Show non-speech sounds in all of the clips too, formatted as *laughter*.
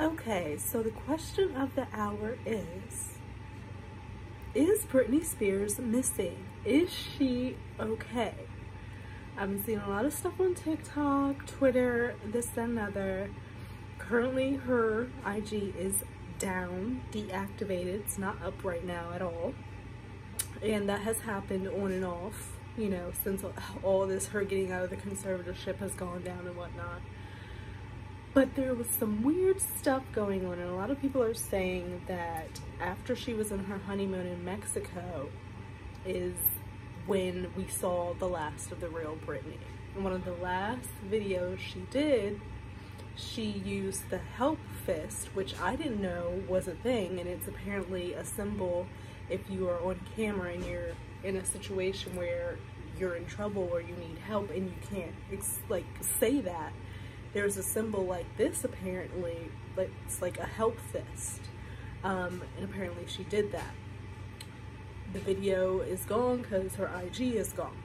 Okay, so the question of the hour is Is Britney Spears missing? Is she okay? I've been seeing a lot of stuff on TikTok, Twitter, this and another. Currently, her IG is down, deactivated. It's not up right now at all. And that has happened on and off, you know, since all this, her getting out of the conservatorship has gone down and whatnot. But there was some weird stuff going on, and a lot of people are saying that after she was in her honeymoon in Mexico is when we saw the last of the real Britney. In one of the last videos she did, she used the help fist, which I didn't know was a thing, and it's apparently a symbol if you are on camera and you're in a situation where you're in trouble or you need help and you can't like say that there's a symbol like this apparently, but it's like a help fist. Um, and apparently she did that. The video is gone because her IG is gone.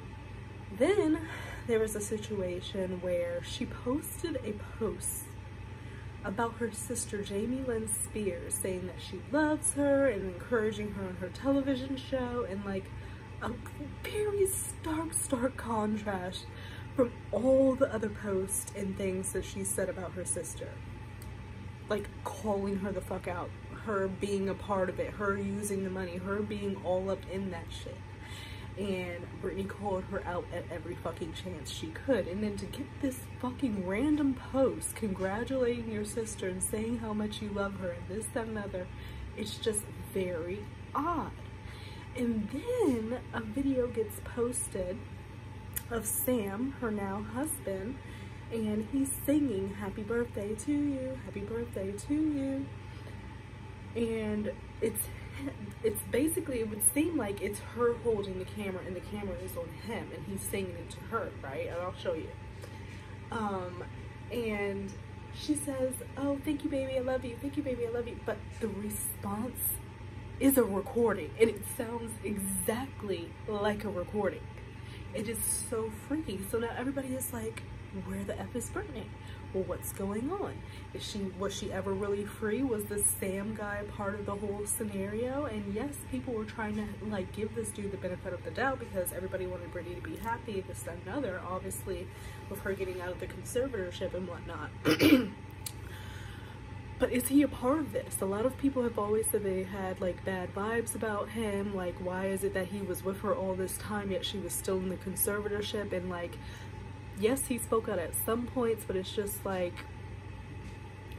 Then there was a situation where she posted a post about her sister Jamie Lynn Spears saying that she loves her and encouraging her on her television show and like a very stark, stark contrast from all the other posts and things that she said about her sister. Like calling her the fuck out, her being a part of it, her using the money, her being all up in that shit. And Britney called her out at every fucking chance she could. And then to get this fucking random post congratulating your sister and saying how much you love her and this, that, and other, it's just very odd. And then a video gets posted of Sam, her now husband, and he's singing happy birthday to you, happy birthday to you. And it's it's basically it would seem like it's her holding the camera and the camera is on him and he's singing it to her, right? And I'll show you. Um and she says, "Oh, thank you, baby. I love you. Thank you, baby. I love you." But the response is a recording and it sounds exactly like a recording. It is so freaky. So now everybody is like, where the F is Britney? Well, what's going on? Is she, was she ever really free? Was the Sam guy part of the whole scenario? And yes, people were trying to like give this dude the benefit of the doubt because everybody wanted Britney to be happy, this, that, and other, obviously with her getting out of the conservatorship and whatnot. *clears throat* but is he a part of this? A lot of people have always said they had like bad vibes about him. Like, why is it that he was with her all this time yet she was still in the conservatorship? And like, yes, he spoke out at some points, but it's just like,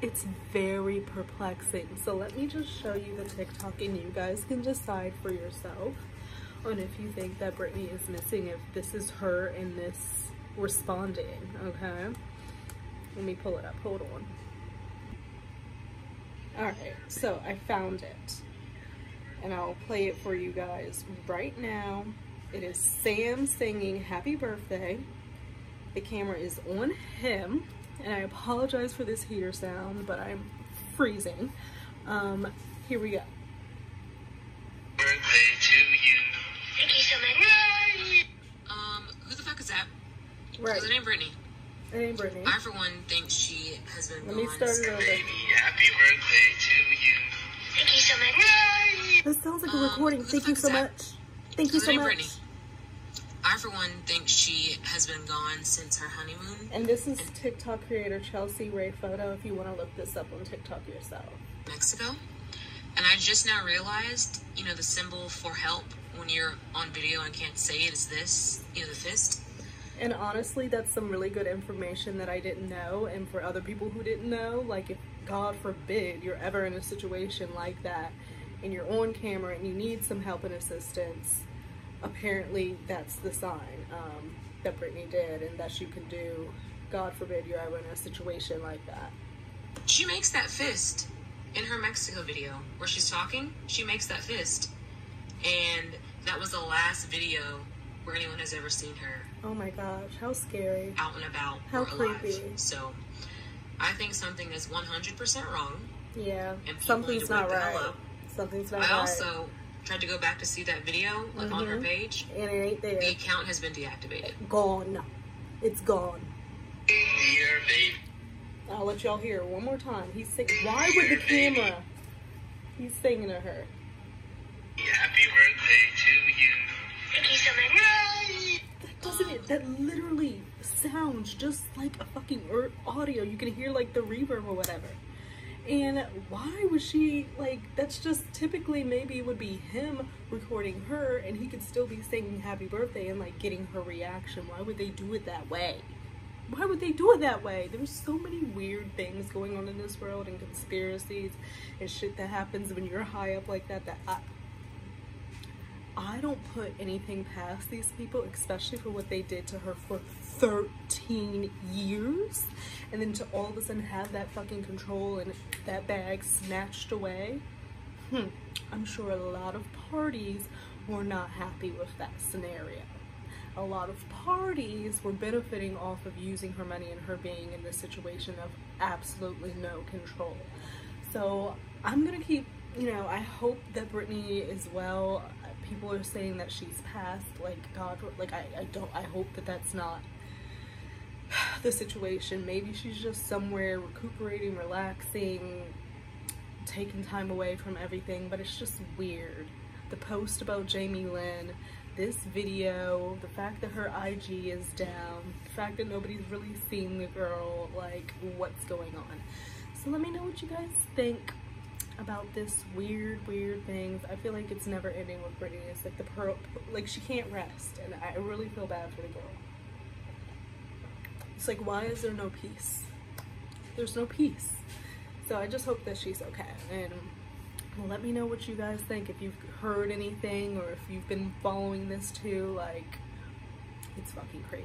it's very perplexing. So let me just show you the TikTok and you guys can decide for yourself on if you think that Britney is missing, if this is her in this responding, okay? Let me pull it up, hold on. Alright, so I found it. And I'll play it for you guys right now. It is Sam singing Happy Birthday. The camera is on him. And I apologize for this heater sound, but I'm freezing. Um, here we go. Birthday to you. Thank you so much. Um, who the fuck is that? Right. Because it ain't Britney. It ain't Britney. I, for one, think she has been Let me gone start it since- over. Baby, happy birthday to you. Thank you so much. This sounds like a Um, recording. who the Thank you so much. Thank you so much. Britney. I, for one, think she has been gone since her honeymoon And this is TikTok creator Chelsea Ray Photo if you want to look this up on TikTok yourself. Mexico. And I just now realized, you know, the symbol for help when you're on video and can't say it is this, you know, the fist. And honestly, that's some really good information that I didn't know. And for other people who didn't know, like if God forbid you're ever in a situation like that and you're on camera and you need some help and assistance, apparently that's the sign um, that Britney did and that you can do. God forbid you're ever in a situation like that. She makes that fist in her Mexico video where she's talking. She makes that fist. And that was the last video where anyone has ever seen her Oh my gosh, how scary. out and about How or alive. creepy. So I think something is 100% wrong. Yeah, And something's need not wake the hell right. up. Something's not I right. also tried to go back to see that video, like on her Mhm. page. and it ain't there. The account has been deactivated. Gone. It's gone. Dear baby. I'll let y'all hear it one more time. He's sing- Why would the camera? He's singing to her. That literally sounds just like a fucking audio. You can hear like the reverb or whatever. And why was she like? That's just typically maybe it would be him recording her, and he could still be singing "Happy Birthday" and like getting her reaction. Why would they do it that way? Why would they do it that way? There's so many weird things going on in this world and conspiracies and shit that happens when you're high up like that. That I, I don't put anything past these people, especially for what they did to her for 13 years. And then to all of a sudden have that fucking control and that bag snatched away. Hmm. I'm sure a lot of parties were not happy with that scenario. A lot of parties were benefiting off of using her money and her being in this situation of absolutely no control. So I'm gonna keep, you know, I hope that Britney is well. People are saying that she's passed. Like God, like I, I don't. I hope that that's not the situation. Maybe she's just somewhere recuperating, relaxing, taking time away from everything. But it's just weird. The post about Jamie Lynn, this video, the fact that her IG is down, the fact that nobody's really seen the girl. Like, what's going on? So let me know what you guys think about this weird, weird things. I feel like it's never ending with Britney. It's like the pearl, like she can't rest, and I really feel bad for the girl. It's like, why is there no peace? There's no peace. So I just hope that she's okay. And let me know what you guys think. If you've heard anything or if you've been following this too, like, it's fucking crazy.